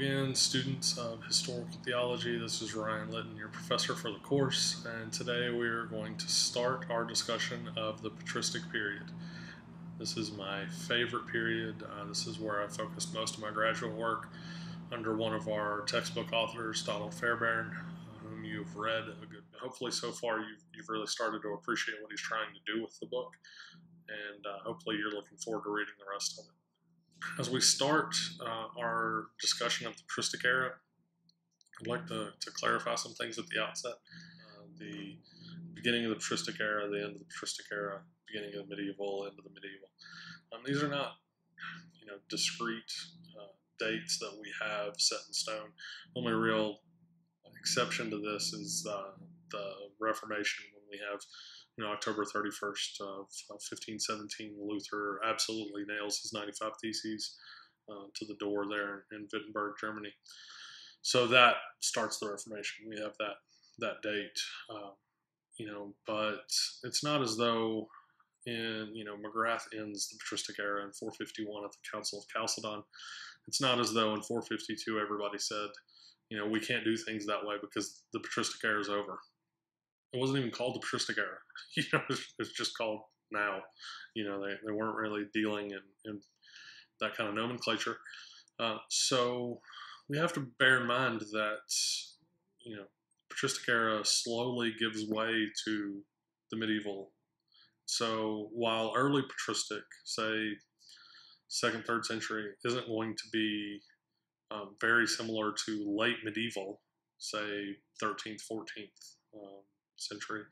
again, students of historical theology. This is Ryan Lytton, your professor for the course, and today we are going to start our discussion of the patristic period. This is my favorite period. Uh, this is where I focused most of my graduate work under one of our textbook authors, Donald Fairbairn, whom you've read a good. Hopefully, so far you've, you've really started to appreciate what he's trying to do with the book, and uh, hopefully you're looking forward to reading the rest of it. As we start uh, our discussion of the patristic era, I'd like to, to clarify some things at the outset. Uh, the beginning of the patristic era, the end of the patristic era, beginning of the medieval, end of the medieval. Um, these are not, you know, discrete uh, dates that we have set in stone. Only real exception to this is uh, the Reformation, when we have you know, October 31st of 1517, Luther absolutely nails his 95 Theses uh, to the door there in Wittenberg, Germany. So that starts the Reformation. We have that that date, uh, you know, but it's not as though in you know McGrath ends the patristic era in 451 at the Council of Chalcedon. It's not as though in 452 everybody said, you know, we can't do things that way because the patristic era is over it wasn't even called the patristic era. You know, it's, it's just called now. You know, they, they weren't really dealing in, in that kind of nomenclature. Uh, so we have to bear in mind that, you know, patristic era slowly gives way to the medieval. So while early patristic, say second, third century, isn't going to be um, very similar to late medieval, say 13th, 14th. Um, century.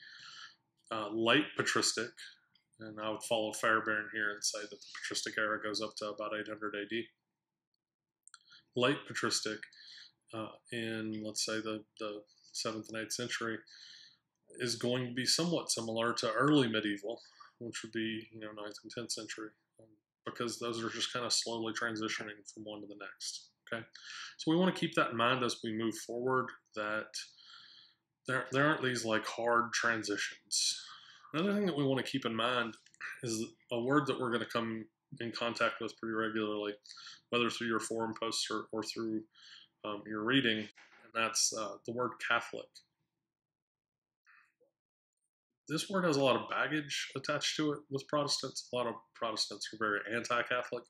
Uh, late patristic, and I would follow Fairbairn here and say that the patristic era goes up to about 800 AD. Late patristic, uh, in let's say the, the 7th and 8th century, is going to be somewhat similar to early medieval, which would be you know 9th and 10th century, um, because those are just kind of slowly transitioning from one to the next. Okay, so we want to keep that in mind as we move forward. That there, there aren't these like hard transitions. Another thing that we want to keep in mind is a word that we're going to come in contact with pretty regularly, whether through your forum posts or, or through um, your reading, and that's uh, the word Catholic. This word has a lot of baggage attached to it with Protestants. A lot of Protestants are very anti Catholic,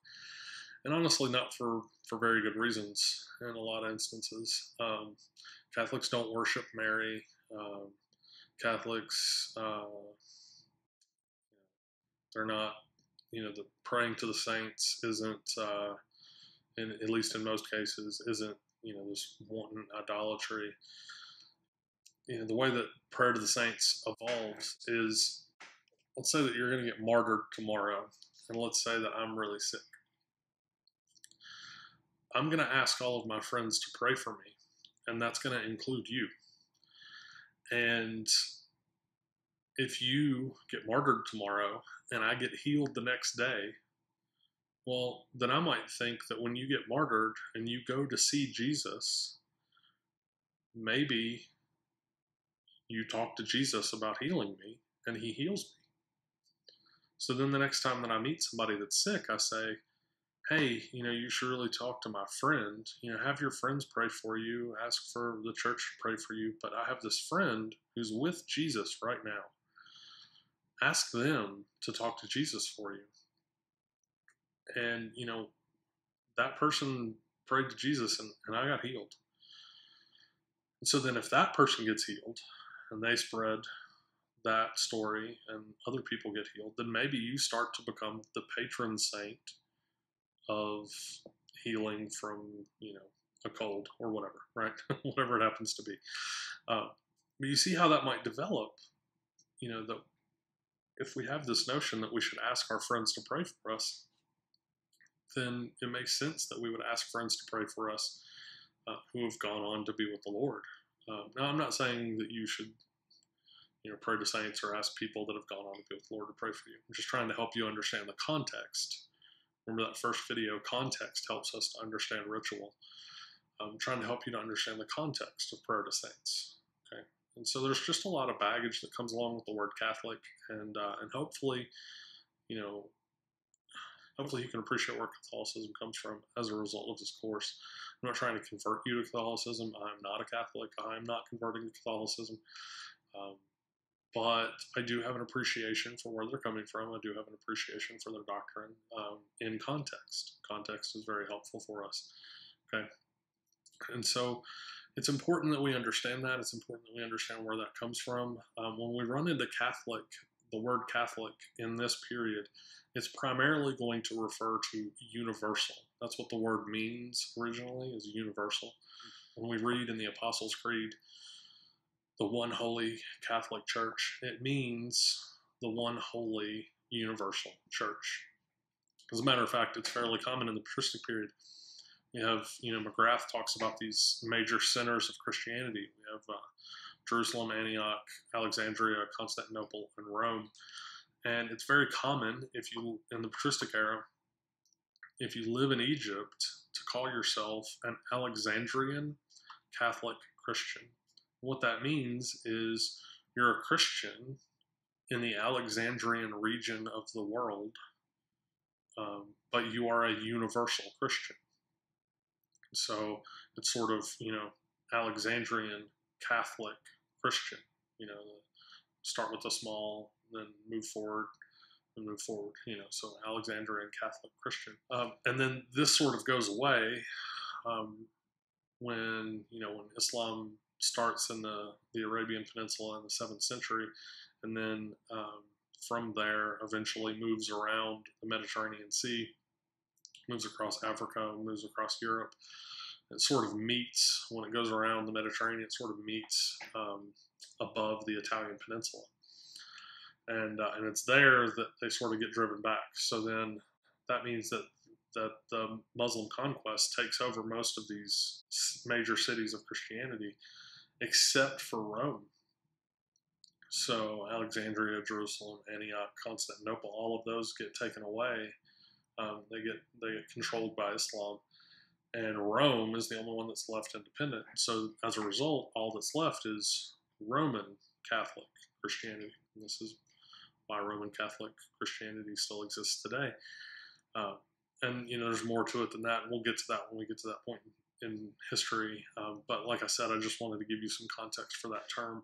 and honestly, not for, for very good reasons in a lot of instances. Um, Catholics don't worship Mary. Um, Catholics, uh, they're not, you know, the praying to the saints isn't, uh, in, at least in most cases, isn't, you know, this wanton idolatry. You know, the way that prayer to the saints evolves is, let's say that you're going to get martyred tomorrow, and let's say that I'm really sick. I'm going to ask all of my friends to pray for me and that's going to include you. And if you get martyred tomorrow and I get healed the next day, well, then I might think that when you get martyred and you go to see Jesus, maybe you talk to Jesus about healing me and he heals me. So then the next time that I meet somebody that's sick, I say, hey, you know, you should really talk to my friend. You know, have your friends pray for you, ask for the church to pray for you. But I have this friend who's with Jesus right now. Ask them to talk to Jesus for you. And, you know, that person prayed to Jesus and, and I got healed. And so then if that person gets healed and they spread that story and other people get healed, then maybe you start to become the patron saint of healing from you know a cold or whatever, right? whatever it happens to be. Uh, but you see how that might develop. You know that if we have this notion that we should ask our friends to pray for us, then it makes sense that we would ask friends to pray for us uh, who have gone on to be with the Lord. Uh, now, I'm not saying that you should, you know, pray to saints or ask people that have gone on to be with the Lord to pray for you. I'm just trying to help you understand the context Remember that first video, context helps us to understand ritual. I'm trying to help you to understand the context of prayer to saints. Okay, and so there's just a lot of baggage that comes along with the word Catholic, and uh, and hopefully, you know, hopefully you can appreciate where Catholicism comes from as a result of this course. I'm not trying to convert you to Catholicism. I'm not a Catholic. I'm not converting to Catholicism. Um, but I do have an appreciation for where they're coming from. I do have an appreciation for their doctrine um, in context. Context is very helpful for us. Okay. And so it's important that we understand that. It's important that we understand where that comes from. Um, when we run into Catholic, the word Catholic in this period, it's primarily going to refer to universal. That's what the word means originally, is universal. When we read in the Apostles' Creed, the one holy Catholic Church, it means the one holy universal church. As a matter of fact, it's fairly common in the patristic period. We have, you know, McGrath talks about these major centers of Christianity. We have uh, Jerusalem, Antioch, Alexandria, Constantinople, and Rome. And it's very common if you, in the patristic era, if you live in Egypt, to call yourself an Alexandrian Catholic Christian. What that means is you're a Christian in the Alexandrian region of the world, um, but you are a universal Christian. So it's sort of, you know, Alexandrian Catholic Christian, you know, start with a small, then move forward and move forward, you know, so Alexandrian Catholic Christian. Um, and then this sort of goes away um, when, you know, when Islam starts in the, the Arabian Peninsula in the 7th century, and then um, from there eventually moves around the Mediterranean Sea, moves across Africa, moves across Europe. It sort of meets, when it goes around the Mediterranean, it sort of meets um, above the Italian peninsula. And, uh, and it's there that they sort of get driven back. So then that means that that the Muslim conquest takes over most of these major cities of Christianity, except for Rome. So Alexandria, Jerusalem, Antioch, Constantinople, all of those get taken away. Um, they get they get controlled by Islam, and Rome is the only one that's left independent. So as a result, all that's left is Roman Catholic Christianity. And this is why Roman Catholic Christianity still exists today. Uh, and you know, there's more to it than that, we'll get to that when we get to that point in history. Um, but like I said, I just wanted to give you some context for that term.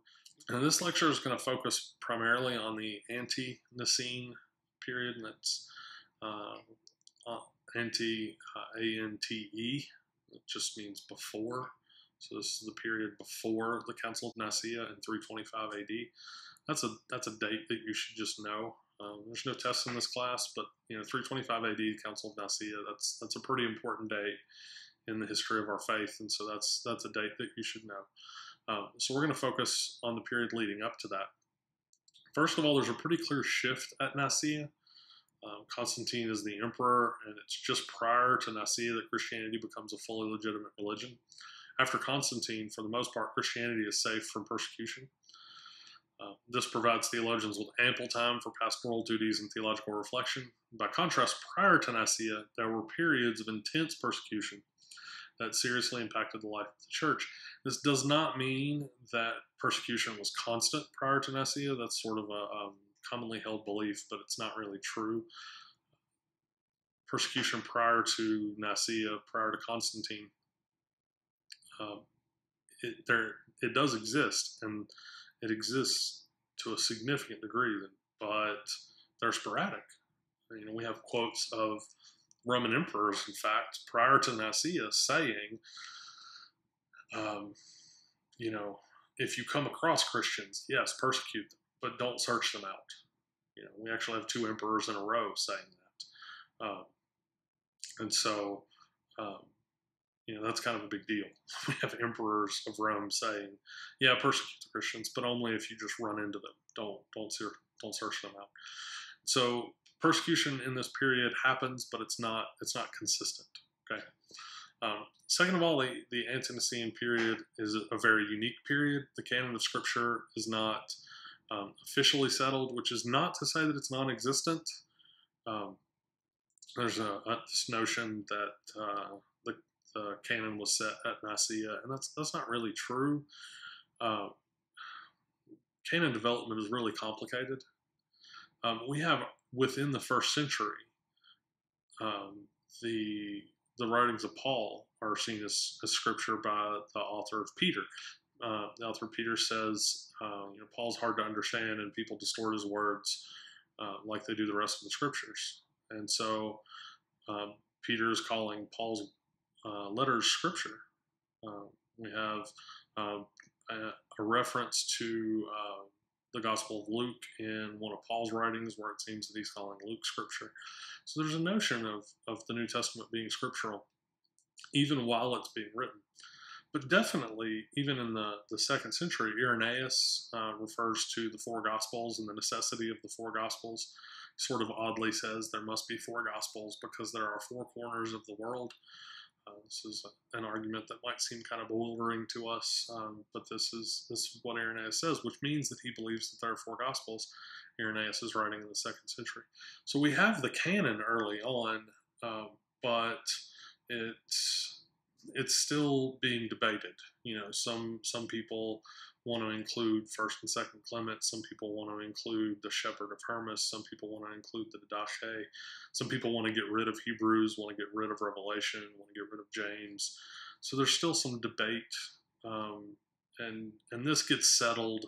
And this lecture is going to focus primarily on the ante-Nicene period, and that's uh, uh, anti uh, A N T E. It just means before. So this is the period before the Council of Nicaea in 325 AD. That's a that's a date that you should just know. Um, there's no tests in this class, but you know 325 AD, Council of Nicaea. That's that's a pretty important date in the history of our faith, and so that's that's a date that you should know. Um, so we're going to focus on the period leading up to that. First of all, there's a pretty clear shift at Nicaea. Um, Constantine is the emperor, and it's just prior to Nicaea that Christianity becomes a fully legitimate religion. After Constantine, for the most part, Christianity is safe from persecution. Uh, this provides theologians with ample time for pastoral duties and theological reflection. By contrast, prior to Nicaea, there were periods of intense persecution that seriously impacted the life of the church. This does not mean that persecution was constant prior to Nicaea. That's sort of a um, commonly held belief, but it's not really true. Persecution prior to Nicaea, prior to Constantine, um, it, there it does exist, and it exists to a significant degree, but they're sporadic. You know, we have quotes of Roman emperors, in fact, prior to Nicaea, saying, um, you know, if you come across Christians, yes, persecute them, but don't search them out. You know, we actually have two emperors in a row saying that, um, and so um, you know, that's kind of a big deal. We have emperors of Rome saying, "Yeah, persecute the Christians, but only if you just run into them. Don't don't search don't search them out." So persecution in this period happens, but it's not it's not consistent. Okay. Um, second of all, the the Ante-Nicene period is a very unique period. The canon of Scripture is not um, officially settled, which is not to say that it's non-existent. Um, there's a, a, this notion that uh, the canon was set at Nicaea, and that's that's not really true. Uh, canon development is really complicated. Um, we have within the first century um, the the writings of Paul are seen as, as scripture by the author of Peter. Uh, the author Peter says, uh, you know, Paul's hard to understand, and people distort his words uh, like they do the rest of the scriptures. And so um, Peter is calling Paul's uh, letters scripture. Uh, we have um, a, a, reference to the Gospel of Luke in one of Paul's writings where it seems that he's calling Luke scripture. So there's a notion of, of the New Testament being scriptural, even while it's being written. But definitely, even in the, the second century, Irenaeus uh, refers to the four Gospels and the necessity of the four Gospels. Sort of oddly says there must be four Gospels because there are four corners of the world. Uh, this is an argument that might seem kind of bewildering to us, um, but this is this is what Irenaeus says, which means that he believes that there are four Gospels. Irenaeus is writing in the second century, so we have the canon early on, uh, but it's it's still being debated. You know, some some people want to include First and Second Clement. Some people want to include the Shepherd of Hermas. Some people want to include the Didache. Some people want to get rid of Hebrews, want to get rid of Revelation, want to get rid of James. So there's still some debate, um, and and this gets settled.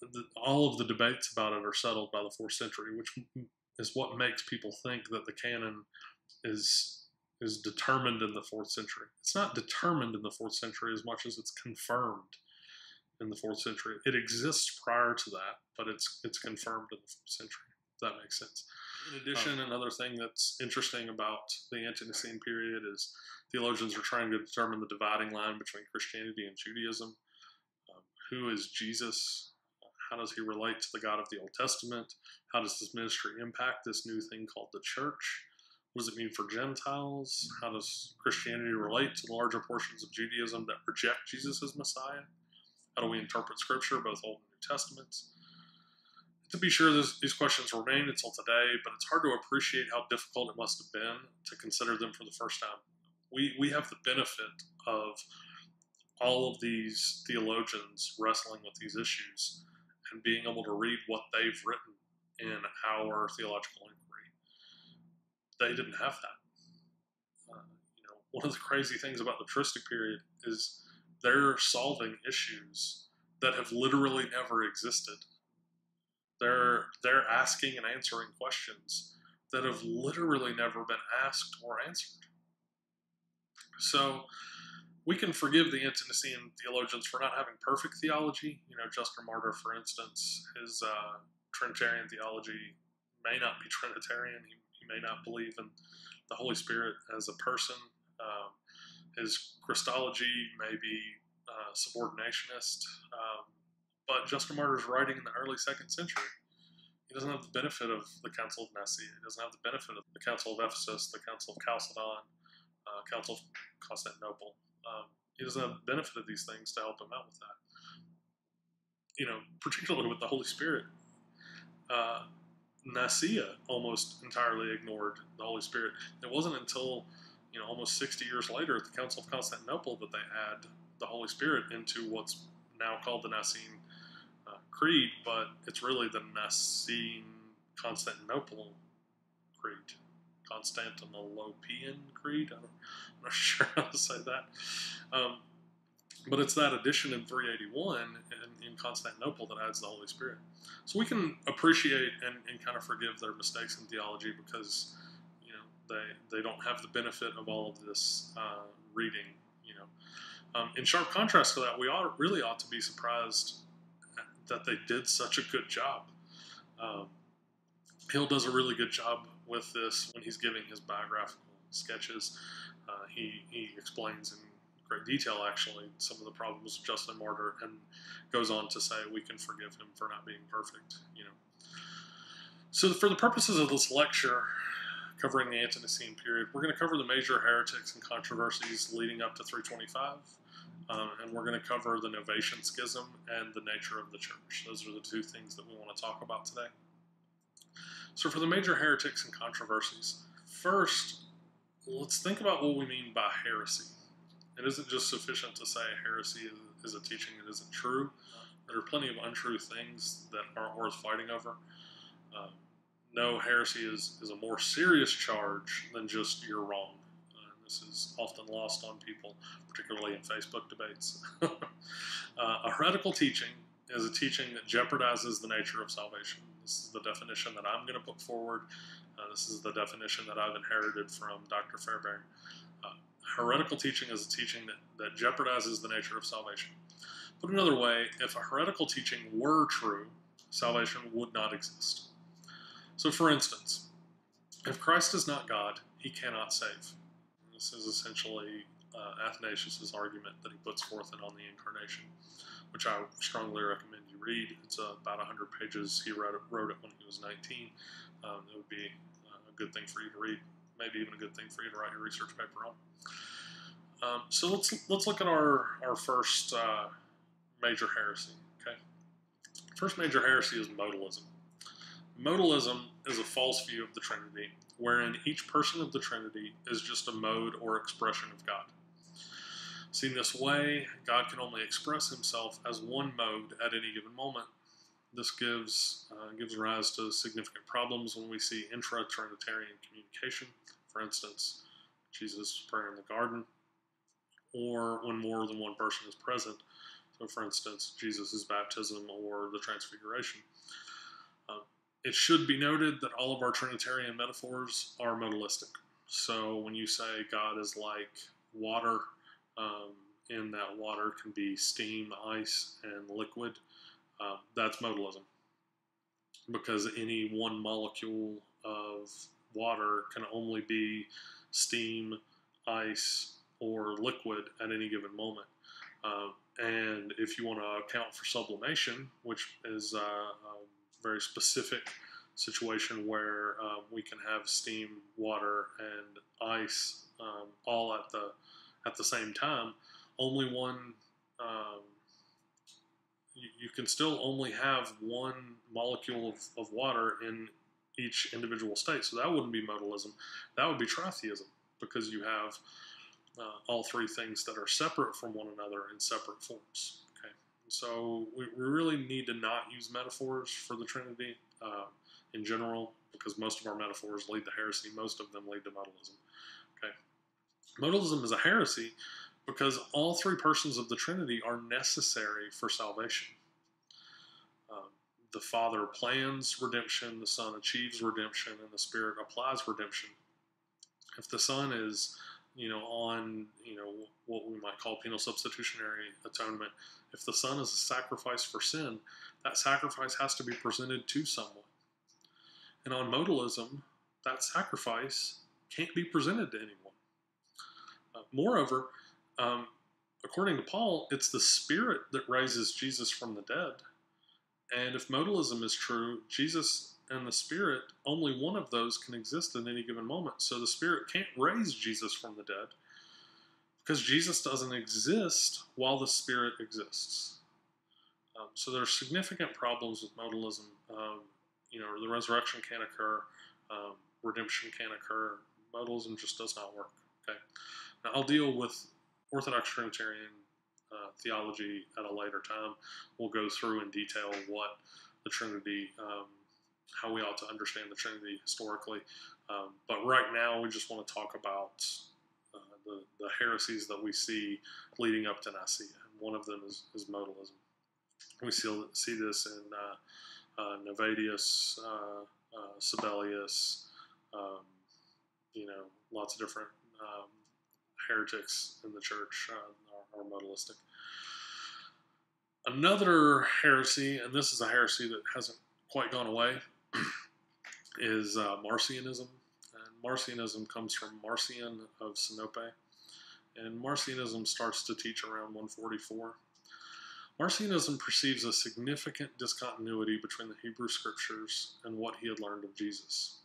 The, all of the debates about it are settled by the fourth century, which is what makes people think that the canon is is determined in the fourth century. It's not determined in the fourth century as much as it's confirmed in the fourth century. It exists prior to that, but it's it's confirmed in the fourth century. If that makes sense. In addition, um, another thing that's interesting about the Ante-Nicene period is theologians are trying to determine the dividing line between Christianity and Judaism. Um, who is Jesus? How does he relate to the God of the Old Testament? How does his ministry impact this new thing called the church? What does it mean for Gentiles? How does Christianity relate to the larger portions of Judaism that reject Jesus as Messiah? How do we interpret Scripture, both Old and New Testaments? To be sure, this, these questions remain until today, but it's hard to appreciate how difficult it must have been to consider them for the first time. We, we have the benefit of all of these theologians wrestling with these issues and being able to read what they've written in our theological inquiry. They didn't have that. Uh, you know, one of the crazy things about the patristic period is they're solving issues that have literally never existed. They're they're asking and answering questions that have literally never been asked or answered. So we can forgive the Ante-Nicene theologians for not having perfect theology. You know, Justin Martyr, for instance, his uh, Trinitarian theology may not be Trinitarian. He, he, may not believe in the Holy Spirit as a person. Um, his Christology may be uh, subordinationist, um, but Justin Martyr is writing in the early second century. He doesn't have the benefit of the Council of Nicaea. He doesn't have the benefit of the Council of Ephesus, the Council of Chalcedon, uh, Council of Constantinople. Um, he doesn't have the benefit of these things to help him out with that. You know, particularly with the Holy Spirit. Uh, Nicaea almost entirely ignored the Holy Spirit. It wasn't until you know, almost 60 years later at the Council of Constantinople that they add the Holy Spirit into what's now called the Nicene uh, Creed, but it's really the Nicene Constantinople Creed. Constantinopolitan Creed. I am not sure how to say that. Um, but it's that addition in 381 in, in, Constantinople that adds the Holy Spirit. So we can appreciate and, and kind of forgive their mistakes in theology because they they don't have the benefit of all of this uh, reading. You know, um, in sharp contrast to that, we ought really ought to be surprised that they did such a good job. Um, Hill does a really good job with this when he's giving his biographical sketches. Uh, he he explains in great detail actually some of the problems of Justin Martyr and goes on to say we can forgive him for not being perfect. You know. So for the purposes of this lecture, covering the Ante-Nicene period. We're going to cover the major heretics and controversies leading up to 325, um, and we're going to cover the Novatian Schism and the nature of the church. Those are the two things that we want to talk about today. So, for the major heretics and controversies, first, let's think about what we mean by heresy. It isn't just sufficient to say heresy is, a teaching that isn't true. There are plenty of untrue things that aren't worth fighting over. Um, no, heresy is, is a more serious charge than just you're wrong. Uh, this is often lost on people, particularly in Facebook debates. uh, a heretical teaching is a teaching that jeopardizes the nature of salvation. This is the definition that I'm going to put forward. Uh, this is the definition that I've inherited from Dr. Fairbairn. Uh, heretical teaching is a teaching that, that jeopardizes the nature of salvation. Put another way, if a heretical teaching were true, salvation would not exist. So, for instance, if Christ is not God, he cannot save. This is essentially uh, Athanasius' argument that he puts forth in On the Incarnation, which I strongly recommend you read. It's uh, about 100 pages. He wrote it, wrote it when he was 19. Um, it would be uh, a good thing for you to read, maybe even a good thing for you to write your research paper on. Um, so let's let's look at our our first uh, major heresy. Okay, first major heresy is modalism. Modalism is a false view of the Trinity, wherein each person of the Trinity is just a mode or expression of God. Seen this way, God can only express himself as one mode at any given moment. This gives, uh, gives rise to significant problems when we see intra Trinitarian communication. For instance, Jesus' prayer in the garden, or when more than one person is present. So, for instance, Jesus' baptism or the transfiguration. It should be noted that all of our Trinitarian metaphors are modalistic. So when you say God is like water, um, and that water can be steam, ice, and liquid, uh, that's modalism. Because any one molecule of water can only be steam, ice, or liquid at any given moment. Uh, and if you want to account for sublimation, which is uh, um, very specific situation where um, we can have steam, water, and ice um, all at the at the same time. Only one. Um, you, you, can still only have one molecule of, of water in each individual state. So that wouldn't be modalism. That would be tritheism because you have uh, all three things that are separate from one another in separate forms. So we, we really need to not use metaphors for the Trinity uh, in general because most of our metaphors lead to heresy. Most of them lead to modalism. Okay, modalism is a heresy because all three persons of the Trinity are necessary for salvation. Um, the Father plans redemption, the Son achieves redemption, and the Spirit applies redemption. If the Son is you know, on you know what we might call penal substitutionary atonement. If the Son is a sacrifice for sin, that sacrifice has to be presented to someone. And on modalism, that sacrifice can't be presented to anyone. Uh, moreover, um, according to Paul, it's the Spirit that raises Jesus from the dead. And if modalism is true, Jesus and the Spirit, only one of those can exist in any given moment. So the Spirit can't raise Jesus from the dead because Jesus doesn't exist while the Spirit exists. Um, so there are significant problems with modalism. Um, you know, the resurrection can't occur, um, redemption can't occur. Modalism just does not work. Okay. Now I'll deal with Orthodox Trinitarian uh, theology at a later time. We'll go through in detail what the Trinity um, how we ought to understand the Trinity historically. Um, but right now, we just want to talk about uh, the, the heresies that we see leading up to Nicaea. One of them is, is modalism. We see, see this in uh, uh, Novatius, uh, uh, Sabellius, um, you know, lots of different um, heretics in the church uh, are, are modalistic. Another heresy, and this is a heresy that hasn't quite gone away, is uh, Marcionism. And Marcionism comes from Marcion of Sinope. And Marcionism starts to teach around 144. Marcionism perceives a significant discontinuity between the Hebrew scriptures and what he had learned of Jesus.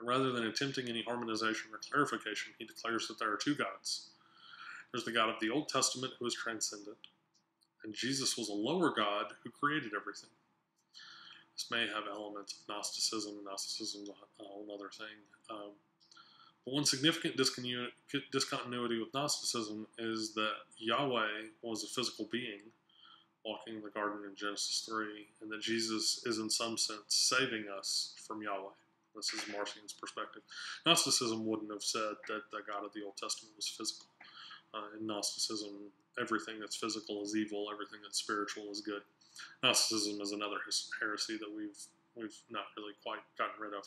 Rather than attempting any harmonization or clarification, he declares that there are two gods. There's the God of the Old Testament who is transcendent, and Jesus was a lower God who created everything. This may have elements of Gnosticism. Gnosticism is a whole other thing. Um, but one significant discontinuity with Gnosticism is that Yahweh was a physical being, walking in the garden in Genesis 3, and that Jesus is in some sense saving us from Yahweh. This is Marcion's perspective. Gnosticism wouldn't have said that the God of the Old Testament was physical. Uh, in Gnosticism, everything that's physical is evil, everything that's spiritual is good. Gnosticism is another heresy that we've we've not really quite gotten rid of.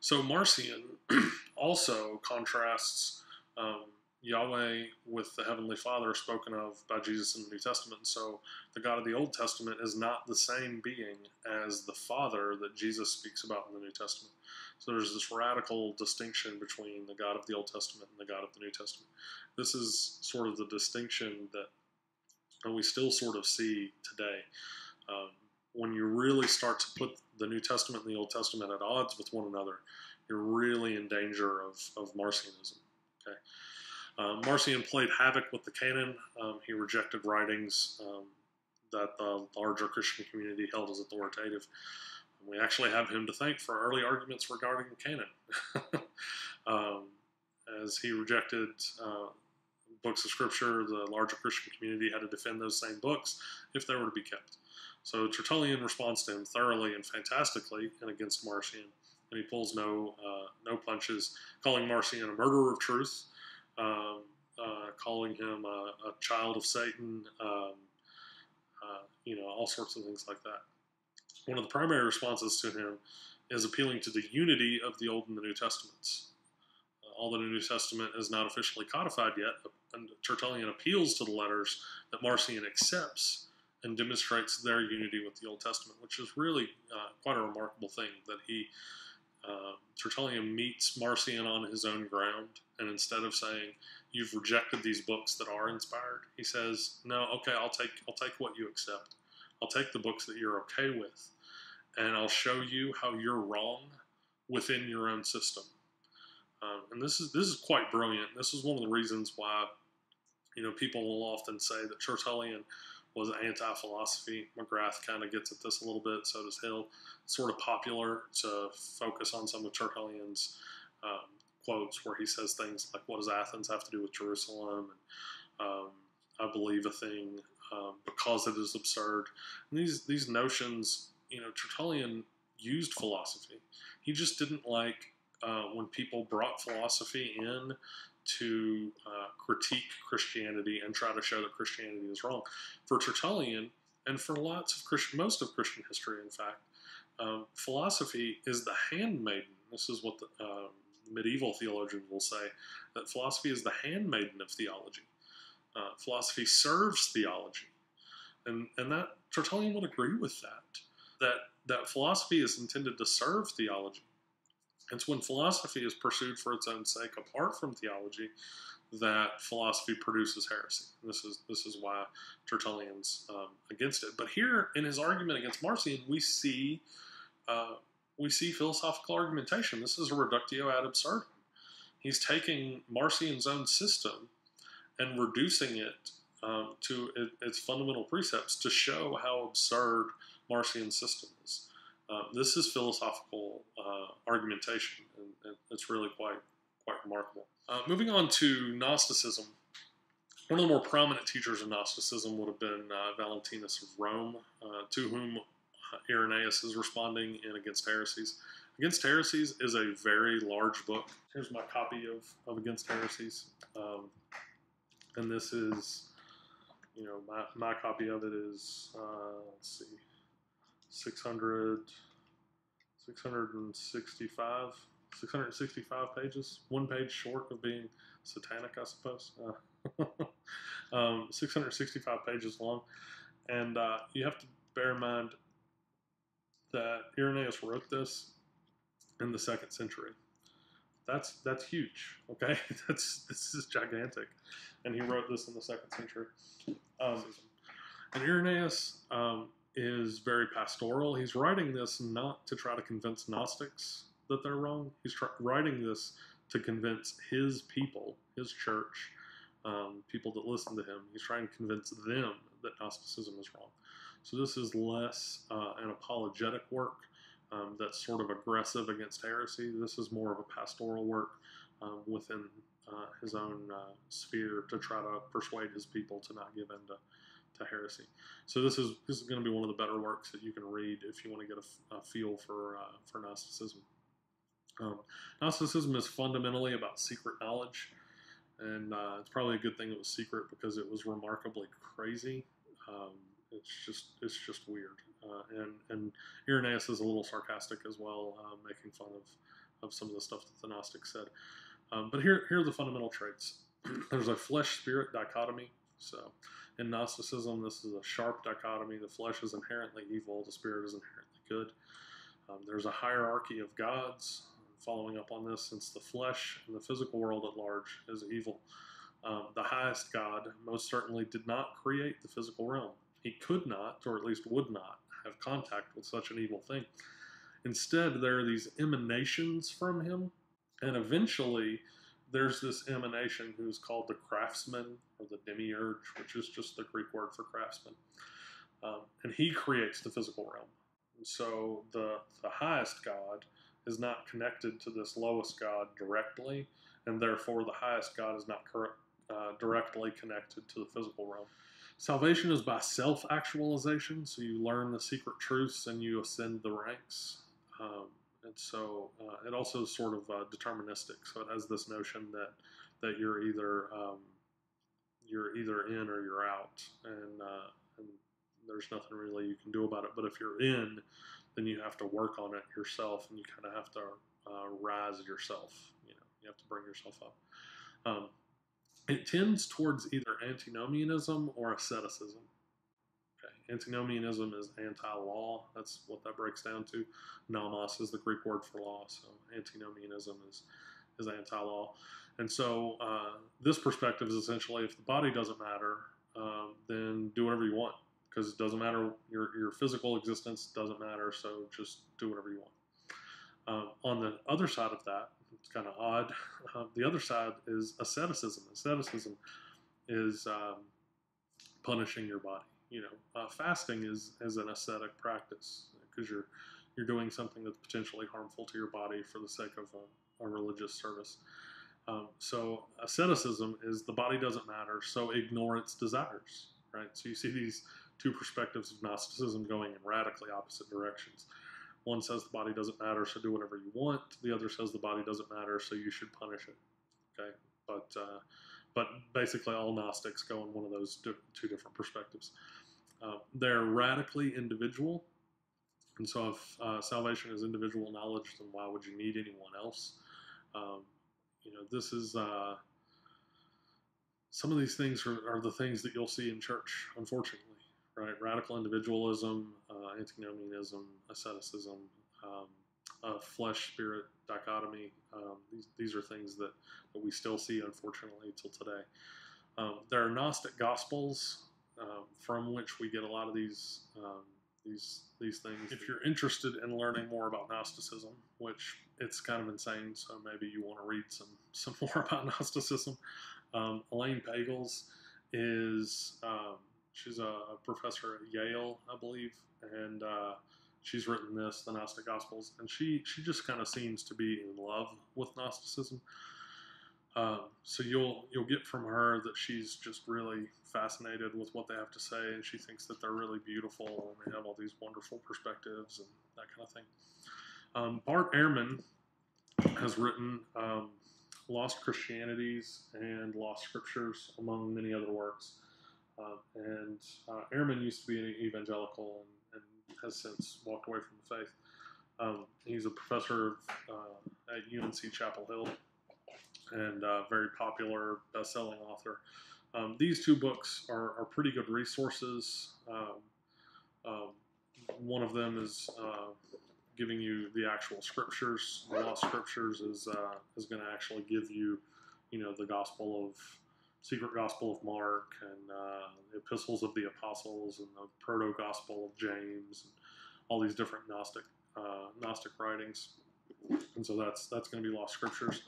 So Marcion also contrasts um, Yahweh with the Heavenly Father spoken of by Jesus in the New Testament. So the God of the Old Testament is not the same being as the Father that Jesus speaks about in the New Testament. So there's this radical distinction between the God of the Old Testament and the God of the New Testament. This is sort of the distinction that we still sort of see today. Um, when you really start to put the New Testament and the Old Testament at odds with one another, you're really in danger of, of Marcionism. Okay. Um, Marcion played havoc with the canon. Um, he rejected writings um, that the larger Christian community held as authoritative. We actually have him to thank for early arguments regarding the canon. Um, as he rejected uh, books of scripture, the larger Christian community had to defend those same books if they were to be kept. So Tertullian responds to him thoroughly and fantastically and against Marcion, and he pulls no uh, no punches, calling Marcion a murderer of truth, um, uh, calling him a, a, child of Satan, um, uh, you know, all sorts of things like that. One of the primary responses to him is appealing to the unity of the Old and the New Testaments. Although the New Testament is not officially codified yet, and Tertullian appeals to the letters that Marcion accepts and demonstrates their unity with the Old Testament, which is really uh, quite a remarkable thing that he uh, Tertullian meets Marcion on his own ground, and instead of saying you've rejected these books that are inspired, he says, "No, okay, I'll take I'll take what you accept. I'll take the books that you're okay with, and I'll show you how you're wrong within your own system." Um, and this is this is quite brilliant. This is one of the reasons why you know people will often say that Tertullian was anti-philosophy. McGrath kind of gets at this a little bit. So does Hill. It's sort of popular to focus on some of Tertullian's um, quotes where he says things like, "What does Athens have to do with Jerusalem?" and um, "I believe a thing um, because it is absurd." And these these notions, you know, Tertullian used philosophy. He just didn't like uh, when people brought philosophy in to uh, critique Christianity and try to show that Christianity is wrong. For Tertullian, and for lots of Christian, most of Christian history, in fact, um, philosophy is the handmaiden. This is what the um, medieval theologians will say that philosophy is the handmaiden of theology. Uh, philosophy serves theology, and and that Tertullian would agree with that. That that philosophy is intended to serve theology. It's when philosophy is pursued for its own sake, apart from theology, that philosophy produces heresy. This is this is why Tertullian's um, against it. But here, in his argument against Marcion, we see uh, we see philosophical argumentation. This is a reductio ad absurdum. He's taking Marcion's own system and reducing it um, to it, its fundamental precepts to show how absurd Marcion's system is. Uh, this is philosophical uh, argumentation, and, and, it's really quite quite remarkable. Uh, moving on to Gnosticism, one of the more prominent teachers of Gnosticism would have been uh, Valentinus of Rome, uh, to whom Irenaeus is responding in Against Heresies. Against Heresies is a very large book. Here's my copy of, of Against Heresies, um, and this is, you know, my, my copy of it is let's see 600, 665, 665 pages, one page short of being satanic, I suppose. Uh, um, 665 pages long. And uh, you have to bear in mind that Irenaeus wrote this in the second century. That's that's huge. Okay, that's this is gigantic, and he wrote this in the second century. Um, and Irenaeus um, is very pastoral. He's writing this not to try to convince Gnostics that they're wrong. He's tr- writing this to convince his people, his church, um, people that listen to him. He's trying to convince them that Gnosticism is wrong. So this is less uh, an apologetic work um, that's sort of aggressive against heresy. This is more of a pastoral work um, within uh, his own uh, sphere to try to persuade his people to not give in to, to heresy. So this is this is going to be one of the better works that you can read if you want to get a, a feel for uh, for Gnosticism. Um, Gnosticism is fundamentally about secret knowledge, and uh, it's probably a good thing it was secret because it was remarkably crazy. Um, it's just it's just weird, uh, and and Irenaeus is a little sarcastic as well, uh, making fun of of some of the stuff that the Gnostics said. Um, but here here are the fundamental traits. There's a flesh spirit dichotomy. So in Gnosticism, this is a sharp dichotomy. The flesh is inherently evil, the spirit is inherently good. Um, there's a hierarchy of gods. Following up on this, since the flesh and the physical world at large is evil, um, the highest God most certainly did not create the physical realm. He could not, or at least would not, have contact with such an evil thing. Instead, there are these emanations from him, and eventually there's this emanation who's called the craftsman or the demiurge, which is just the Greek word for craftsman. Um, and he creates the physical realm. So the, the highest God is not connected to this lowest God directly, and therefore the highest God is not uh, directly connected to the physical realm. Salvation is by self actualization, so you learn the secret truths and you ascend the ranks. Um, and so uh, it also is sort of uh, deterministic. So it has this notion that that you're either um, you're either in or you're out, and uh, and there's nothing really you can do about it. But if you're in, then you have to work on it yourself, and you kind of have to uh, rise yourself. You know, you have to bring yourself up. Um, it tends towards either antinomianism or asceticism. Antinomianism is anti-law. That's what that breaks down to. Nomos is the Greek word for law, so antinomianism is is anti-law. And so uh, this perspective is essentially if the body doesn't matter, um, then do whatever you want because it doesn't matter. Your your physical existence doesn't matter. So just do whatever you want. Um, on the other side of that, it's kind of odd. Uh, the other side is asceticism. Asceticism is um, punishing your body you know, uh, fasting is is an ascetic practice because you're you're doing something that's potentially harmful to your body for the sake of a, a religious service. Um, so asceticism is the body doesn't matter, so ignore its desires. Right. So you see these two perspectives of Gnosticism going in radically opposite directions. One says the body doesn't matter, so do whatever you want. The other says the body doesn't matter, so you should punish it. Okay, but uh, but basically all Gnostics go in one of those two different perspectives. Uh, they're radically individual, and so if uh, salvation is individual knowledge, then why would you need anyone else? Um, you know, this is uh, some of these things are, are, the things that you'll see in church, unfortunately. Right, radical individualism, uh, antinomianism, asceticism, um, flesh spirit dichotomy. Um, these, these are things that, that we still see, unfortunately, till today. Um, there are Gnostic Gospels um, from which we get a lot of these um, these these things. If you're interested in learning more about Gnosticism, which it's kind of insane, so maybe you want to read some some more about Gnosticism. Um, Elaine Pagels is um, she's a professor at Yale, I believe, and uh, she's written this, the Gnostic Gospels, and she she just kind of seems to be in love with Gnosticism. Um, so you'll you'll get from her that she's just really fascinated with what they have to say, and she thinks that they're really beautiful and they have all these wonderful perspectives and that kind of thing. Um, Bart Ehrman has written um, Lost Christianities and Lost Scriptures, among many other works. Uh, and uh, Ehrman used to be an evangelical and, has since walked away from the faith. Um, he's a professor uh, at UNC Chapel Hill and uh, very popular best-selling author. Um, these two books are, are, pretty good resources. Um, um, one of them is uh, giving you the actual scriptures. The Lost Scriptures is uh, is going to actually give you, you know, the Gospel of Secret Gospel of Mark and uh, Epistles of the Apostles and the Proto Gospel of James and all these different Gnostic uh, Gnostic writings. And so that's that's going to be Lost Scriptures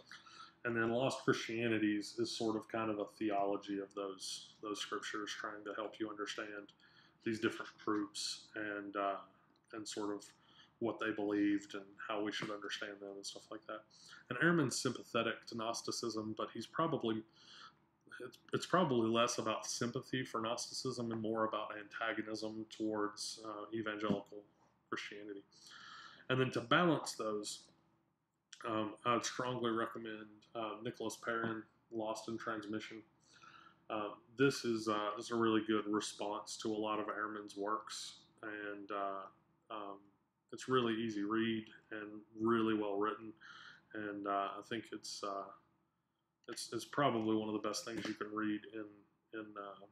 and then Lost Christianities is sort of kind of a theology of those those scriptures, trying to help you understand these different groups and uh, and sort of what they believed and how we should understand them and stuff like that. And Ehrman's sympathetic to Gnosticism, but he's probably it's, it's probably less about sympathy for Gnosticism and more about antagonism towards uh, evangelical Christianity. And then to balance those, um, I would strongly recommend uh, Nicholas Perrin, Lost in Transmission. Uh, this is uh, is a really good response to a lot of Ehrman's works, and uh, um, it's really easy read and really well written, and uh, I think it's uh, it's it's probably one of the best things you can read in in uh,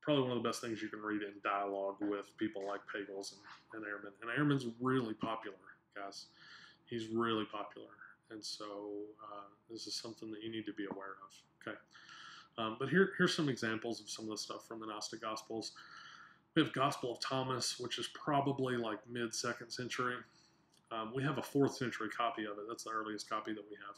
probably one of the best things you can read in dialogue with people like Pagels and, and. And Ehrman's really popular, guys. He's really popular, and so uh, this is something that you need to be aware of. Okay, um, but here here's some examples of some of the stuff from the Gnostic Gospels. We have Gospel of Thomas, which is probably like mid second century. Um, we have a fourth century copy of it. That's the earliest copy that we have.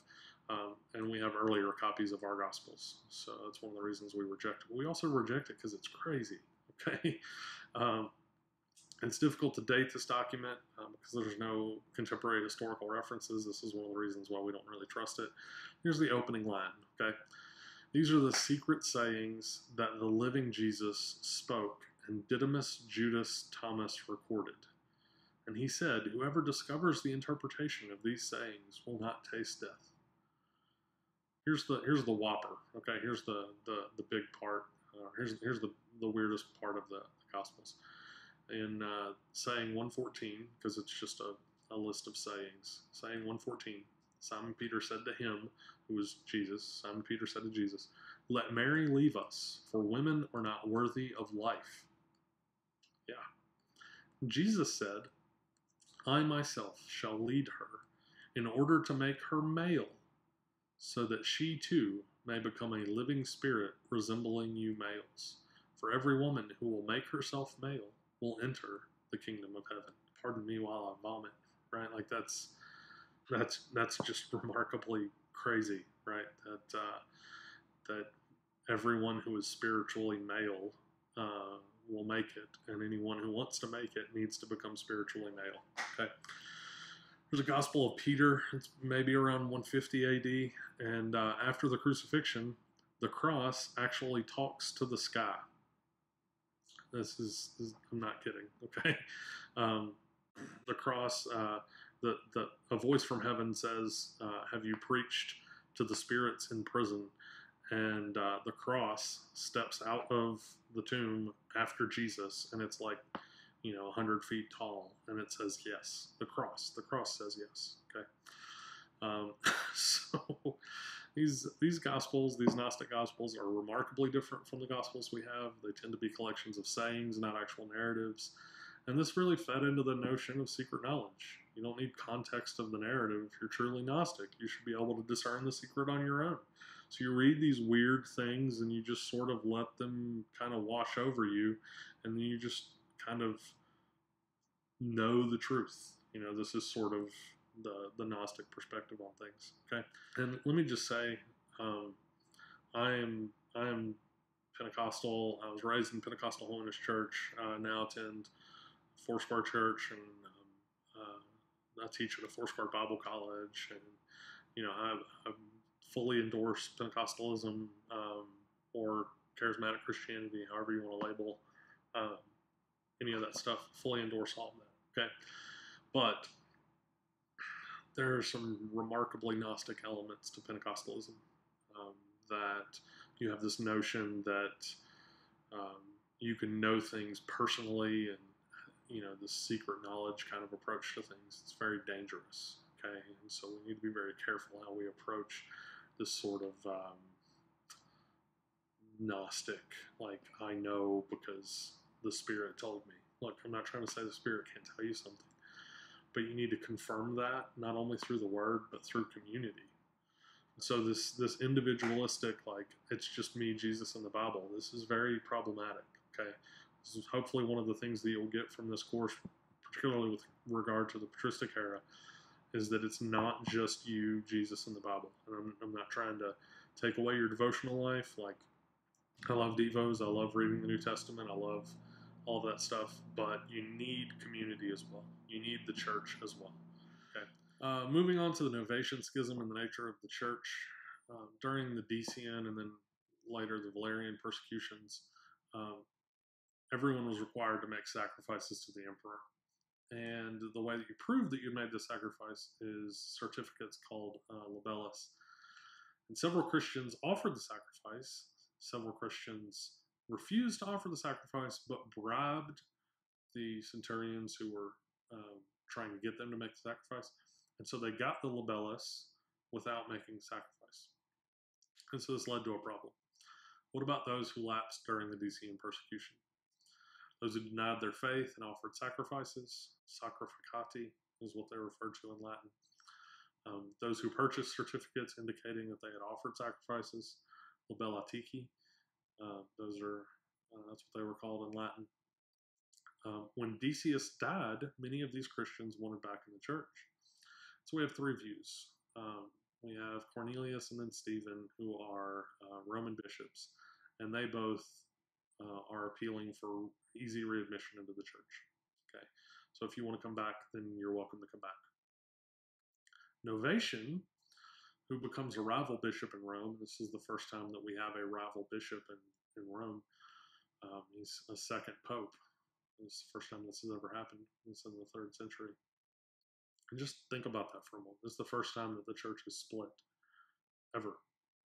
Um, and we have earlier copies of our Gospels. So that's one of the reasons we reject it. We also reject it because it's crazy. Okay. Um, it's difficult to date this document um, because there's no contemporary historical references. This is one of the reasons why we don't really trust it. Here's the opening line. Okay. These are the secret sayings that the living Jesus spoke and Didymus Judas Thomas recorded. And he said, Whoever discovers the interpretation of these sayings will not taste death. Here's the here's the whopper. Okay, here's the the, the big part. Uh, here's here's the, the weirdest part of the, the Gospels. In uh, saying 114, because it's just a, a list of sayings. Saying 114, Simon Peter said to him, who was Jesus, Simon Peter said to Jesus, Let Mary leave us, for women are not worthy of life. Yeah. Jesus said, I myself shall lead her in order to make her male, so that she too may become a living spirit resembling you males. For every woman who will make herself male will enter the kingdom of heaven. Pardon me while I vomit, right? Like that's that's that's just remarkably crazy, right? That uh, that everyone who is spiritually male uh, will make it, and anyone who wants to make it needs to become spiritually male. Okay. There's a Gospel of Peter. It's maybe around 150 AD, and uh, after the crucifixion, the cross actually talks to the sky. This is, this is I'm not kidding. Okay, um, the cross, uh, the the a voice from heaven says, uh, "Have you preached to the spirits in prison?" And uh, the cross steps out of the tomb after Jesus, and it's like, you know, 100 feet tall, and it says yes. The cross, the cross says yes. Okay. Um, so these these gospels, these Gnostic gospels, are remarkably different from the gospels we have. They tend to be collections of sayings, not actual narratives. And this really fed into the notion of secret knowledge. You don't need context of the narrative if you're truly Gnostic. You should be able to discern the secret on your own. So you read these weird things and you just sort of let them kind of wash over you, and then you just kind of know the truth. You know, this is sort of the, the Gnostic perspective on things. Okay. And let me just say, um, I am I am Pentecostal. I was raised in Pentecostal Holiness Church. I now attend Foursquare Church, and um, uh, I teach at a Foursquare Bible College, and you know I, I fully endorse Pentecostalism um, or charismatic Christianity, however you want to label um, any of that stuff. Fully endorse all of that. Okay, but there are some remarkably Gnostic elements to Pentecostalism. Um, that you have this notion that um, you can know things personally and you know this secret knowledge kind of approach to things it's very dangerous okay and so we need to be very careful how we approach this sort of um, gnostic like i know because the spirit told me. Look i'm not trying to say the spirit can't tell you something but you need to confirm that not only through the word but through community. So this this individualistic like it's just me jesus and the bible this is very problematic okay? This is hopefully one of the things that you'll get from this course, particularly with regard to the patristic era, is that it's not just you, Jesus, and the Bible. And I'm, I'm not trying to take away your devotional life. Like, I love Devos, I love reading the New Testament, I love all that stuff, but you need community as well. You need the church as well. Okay. Uh, moving on to the Novatian Schism and the nature of the church. um, during the Decian and then later the Valerian persecutions, um, everyone was required to make sacrifices to the emperor. And the way that you prove that you made the sacrifice is certificates called uh, libellus. And several Christians offered the sacrifice. Several Christians refused to offer the sacrifice, but bribed the centurions who were um, trying to get them to make the sacrifice. And so they got the libellus without making the sacrifice. And so this led to a problem. What about those who lapsed during the Decian persecution? Those who denied their faith and offered sacrifices, sacrificati is what they're referred to in Latin. Um, those who purchased certificates indicating that they had offered sacrifices, libellatici, uh, those are uh, that's what they were called in Latin. Um, when Decius died, many of these Christians wanted back in the church. So we have three views. Um, we have Cornelius and then Stephen, who are uh, Roman bishops, and they both uh, are appealing for easy readmission into the church. Okay, so if you want to come back, then you're welcome to come back. Novatian, who becomes a rival bishop in Rome. This is the first time that we have a rival bishop in, in Rome. Um, he's a second pope. This is the first time this has ever happened. It's in the third century. And just think about that for a moment. This is the first time that the church is split, ever.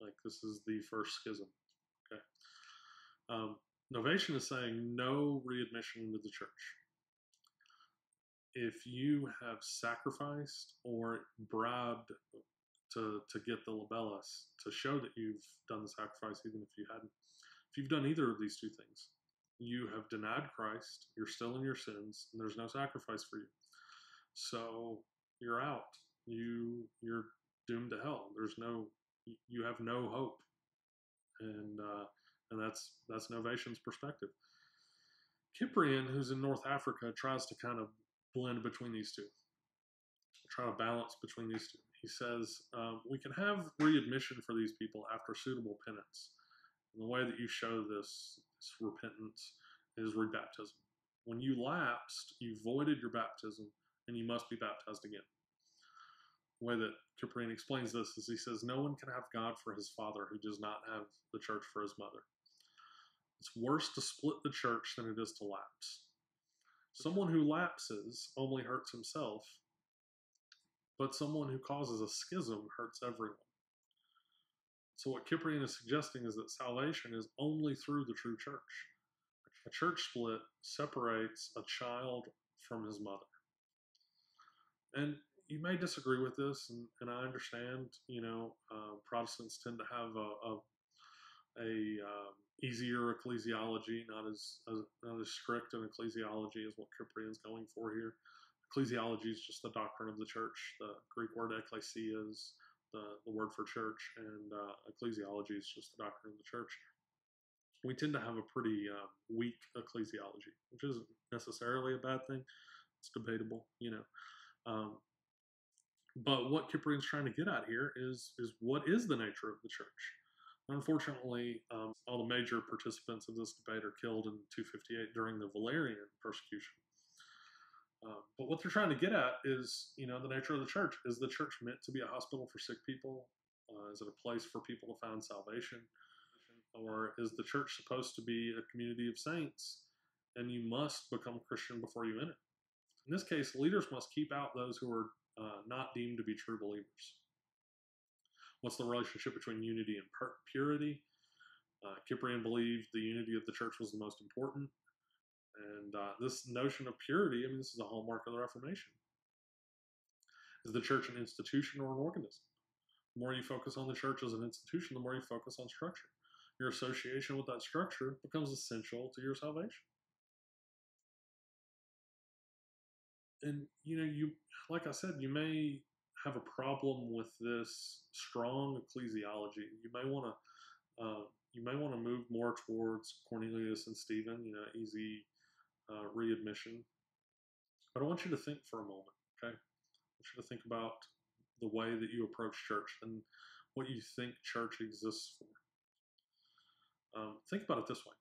Like this is the first schism. Okay. Um, Novatian is saying no readmission into the church. If you have sacrificed or bribed to, to get the libellus to show that you've done the sacrifice, even if you hadn't, if you've done either of these two things, you have denied Christ, you're still in your sins, and there's no sacrifice for you. So you're out. You you're doomed to hell. There's no you have no hope. And uh, and that's that's Novatian's perspective. Cyprian, who's in North Africa, tries to kind of blend between these two, try to balance between these two. He says um, we can have readmission for these people after suitable penance. And the way that you show this, this repentance is rebaptism. When you lapsed, you voided your baptism, and you must be baptized again. The way that Cyprian explains this is he says, No one can have God for his father who does not have the church for his mother. It's worse to split the church than it is to lapse. Someone who lapses only hurts himself, but someone who causes a schism hurts everyone. So, what Cyprian is suggesting is that salvation is only through the true church. A church split separates a child from his mother. And you may disagree with this, and, and I understand, you know, uh, Protestants tend to have a, a, a um, easier ecclesiology, not as, as, not as strict an ecclesiology as what Cyprian's going for here. Ecclesiology is just the doctrine of the church. The Greek word ecclesia is the, the word for church, and uh, ecclesiology is just the doctrine of the church. We tend to have a pretty um, weak ecclesiology, which isn't necessarily a bad thing. It's debatable, you know. Um, but what Cyprian's trying to get at here is is what is the nature of the church? Unfortunately, um, all the major participants of this debate are killed in 258 during the Valerian persecution. Um, but what they're trying to get at is, you know, the nature of the church. Is the church meant to be a hospital for sick people? Uh, is it a place for people to find salvation? Or is the church supposed to be a community of saints and you must become a Christian before you enter? In this case, leaders must keep out those who are uh, not deemed to be true believers. What's the relationship between unity and purity? Uh, believed the unity of the church was the most important. And uh, this notion of purity, I mean, this is a hallmark of the Reformation. Is the church an institution or an organism? The more you focus on the church as an institution, the more you focus on structure. Your association with that structure becomes essential to your salvation. and you know, you like I said, you may have a problem with this strong ecclesiology. You may want to uh, you may want to move more towards Cornelius and Stephen. You know, easy uh, readmission. But I want you to think for a moment. Okay, I want you to think about the way that you approach church and what you think church exists for. Um, think about it this way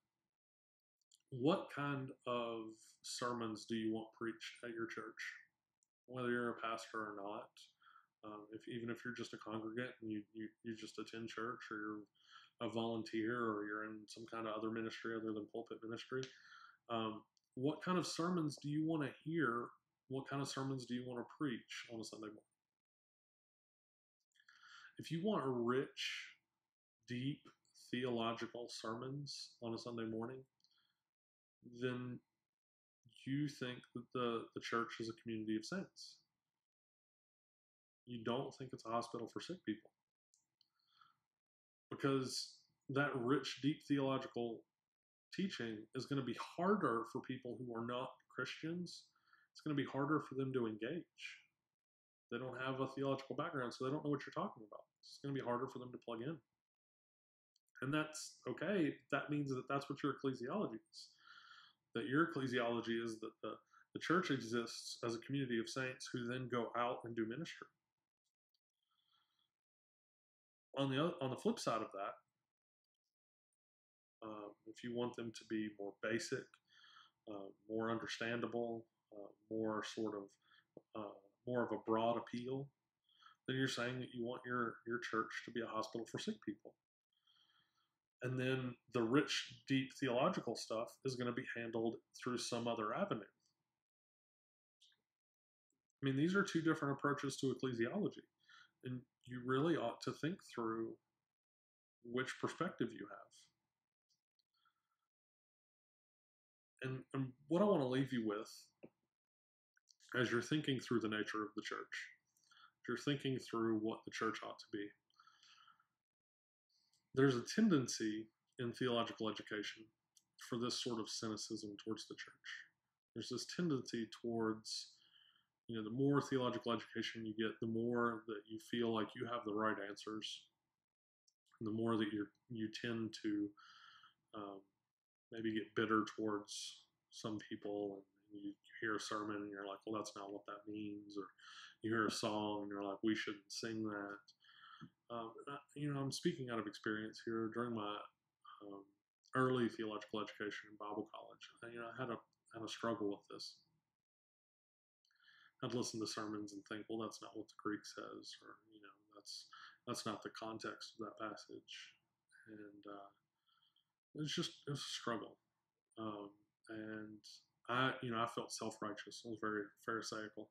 what kind of sermons do you want preached at your church? Whether you're a pastor or not, Um, if even if you're just a congregant and you, you you just attend church or you're a volunteer or you're in some kind of other ministry other than pulpit ministry, um, what kind of sermons do you want to hear? What kind of sermons do you want to preach on a Sunday morning? If you want rich, deep theological sermons on a Sunday morning, then you think that the, the church is a community of saints. You don't think it's a hospital for sick people. Because that rich, deep theological teaching is going to be harder for people who are not Christians. It's going to be harder for them to engage. They don't have a theological background, so they don't know what you're talking about. It's going to be harder for them to plug in. And that's okay. That means that that's what your ecclesiology is. That your ecclesiology is that the, the church exists as a community of saints who then go out and do ministry. On the on the flip side of that, um, if you want them to be more basic, uh, more understandable, uh, more sort of uh, more of a broad appeal, then you're saying that you want your your church to be a hospital for sick people. And then the rich, deep theological stuff is going to be handled through some other avenue. I mean, these are two different approaches to ecclesiology. And you really ought to think through which perspective you have. And, and what I want to leave you with as you're thinking through the nature of the church, as you're thinking through what the church ought to be, there's a tendency in theological education for this sort of cynicism towards the church. There's this tendency towards, you know, the more theological education you get, the more that you feel like you have the right answers, the more that you you tend to um, maybe get bitter towards some people and you, you, hear a sermon and you're like, well, that's not what that means. Or you hear a song and you're like, we shouldn't sing that. Um, I, you know, I'm speaking out of experience here. During my um, early theological education in Bible college, I, you know, I had a had a struggle with this. I'd listen to sermons and think, well, that's not what the Greek says, or you know, that's that's not the context of that passage, and uh, it's just it's a struggle. Um, and I, you know, I felt self righteous. I was very pharisaical,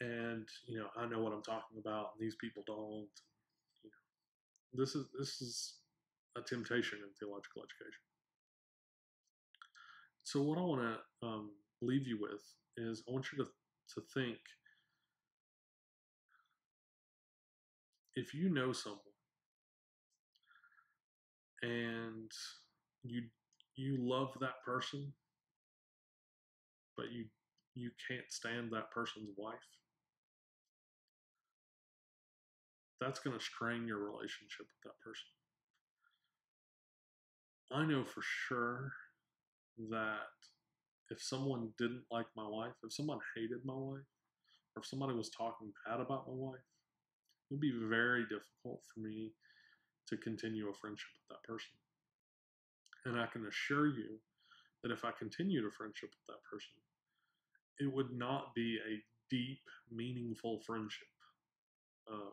and you know, I know what I'm talking about, and these people don't. You know, this is this is a temptation in theological education. So, what I want to um, leave you with is, I want you to to think if you know someone and you you love that person but you you can't stand that person's wife that's going to strain your relationship with that person. I know for sure that if someone didn't like my wife if someone hated my wife or if somebody was talking bad about my wife it would be very difficult for me to continue a friendship with that person and i can assure you that if I continued a friendship with that person, it would not be a deep, meaningful friendship. Um,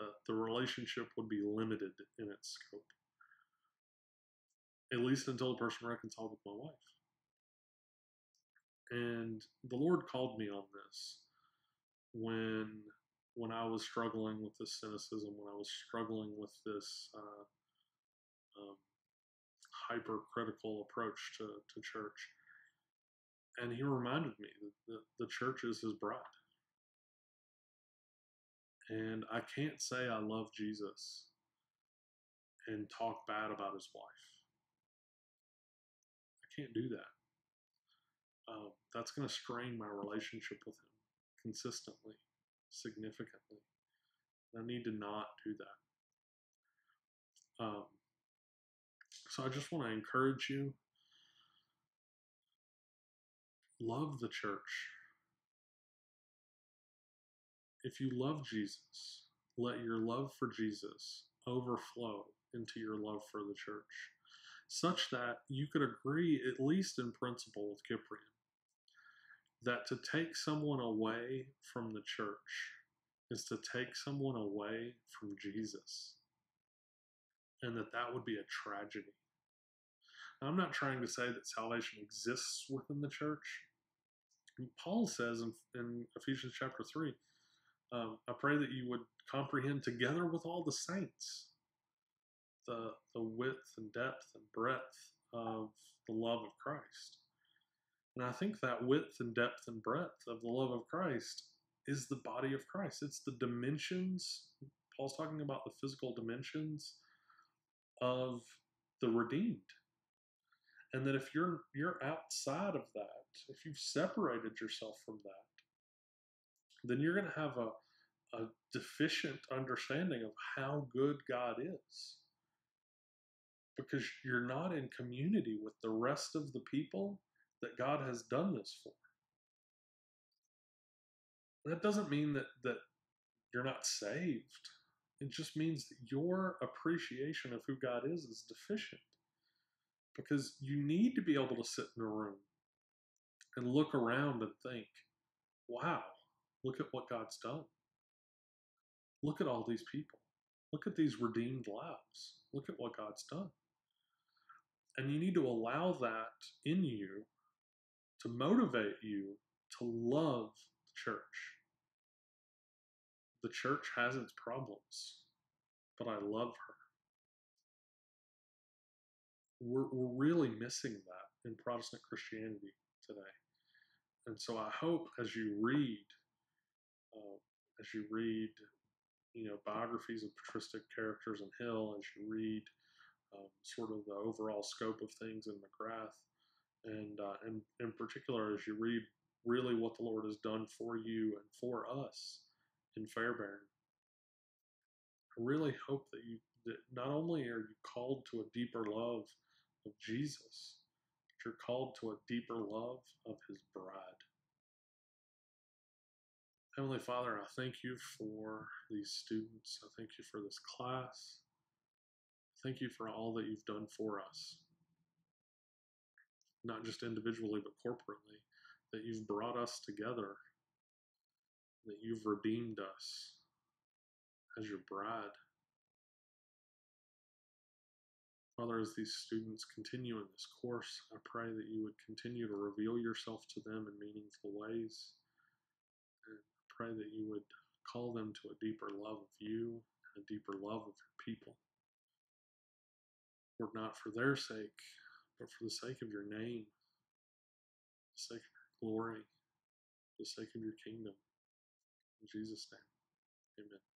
the, the relationship would be limited in its scope, at least until the person reconciled with my wife. And the Lord called me on this when when I was struggling with this cynicism, when I was struggling with this uh, um, hypercritical approach to, to church. And he reminded me that the, the church is his bride. And I can't say I love Jesus and talk bad about his wife. I can't do that. Um, that's going to strain my relationship with him consistently, significantly. I need to not do that. Um, so I just want to encourage you love the church. If you love Jesus, let your love for Jesus overflow into your love for the church, such that you could agree, at least in principle, with Cyprian, that to take someone away from the church is to take someone away from Jesus. And that that would be a tragedy. I'm not trying to say that salvation exists within the church. Paul says in, in Ephesians chapter 3 um, I pray that you would comprehend together with all the saints the, the width and depth and breadth of the love of Christ. And I think that width and depth and breadth of the love of Christ is the body of Christ. It's the dimensions. Paul's talking about the physical dimensions of the redeemed. And that if you're you're outside of that, if you've separated yourself from that, then you're going to have a, a deficient understanding of how good God is. Because you're not in community with the rest of the people that God has done this for. That doesn't mean that, that you're not saved. It just means that your appreciation of who God is is deficient. Because you need to be able to sit in a room and look around and think, wow, look at what God's done. Look at all these people. Look at these redeemed lives. Look at what God's done. And you need to allow that in you to motivate you to love the church. The church has its problems, but I love her. We're, we're really missing that in Protestant Christianity today. And so I hope as you read, uh, as you read, you know, biographies of patristic characters in Hill, as you read um, sort of the overall scope of things in McGrath, and uh, and in particular as you read really what the Lord has done for you and for us in Fairbairn. I really hope that you that not only are you called to a deeper love of Jesus, but you're called to a deeper love of His bride. Heavenly Father, I thank you for these students. I thank you for this class. Thank you for all that you've done for us not just individually, but corporately, that you've brought us together, that you've redeemed us as your bride. Father, as these students continue in this course, I pray that you would continue to reveal yourself to them in meaningful ways. And I pray that you would call them to a deeper love of you and a deeper love of your people. Lord, not for their sake, but for the sake of your name, the sake of your glory, the sake of your kingdom. In Jesus' name, amen.